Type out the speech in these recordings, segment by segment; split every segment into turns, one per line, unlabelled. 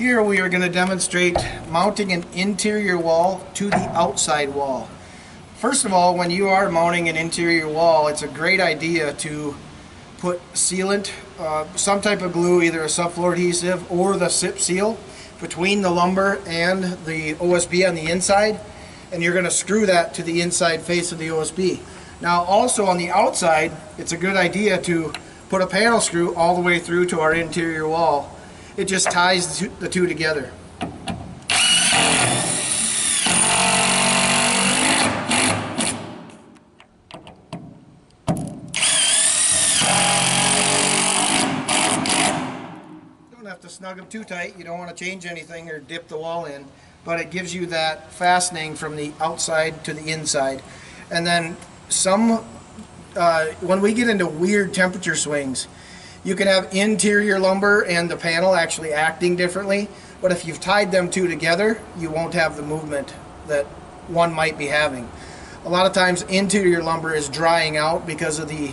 Here we are going to demonstrate mounting an interior wall to the outside wall. First of all, when you are mounting an interior wall, it's a great idea to put sealant, uh, some type of glue, either a subfloor adhesive or the SIP seal, between the lumber and the OSB on the inside, and you're going to screw that to the inside face of the OSB. Now, also on the outside, it's a good idea to put a panel screw all the way through to our interior wall. It just ties the two, together. don't have to snug them too tight. You don't want to change anything or dip the wall in, but it gives you that fastening from the outside to the inside. And then some, uh, when we get into weird temperature swings, you can have interior lumber and the panel actually acting differently, but if you've tied them two together, you won't have the movement that one might be having. A lot of times interior lumber is drying out because of the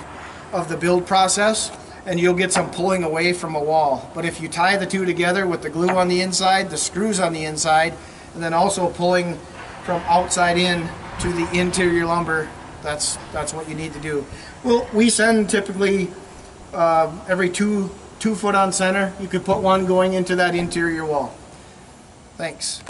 of the build process and you'll get some pulling away from a wall. But if you tie the two together with the glue on the inside, the screws on the inside, and then also pulling from outside in to the interior lumber, that's that's what you need to do. Well, we send typically uh, every two two foot on center. You could put one going into that interior wall. Thanks.